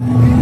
you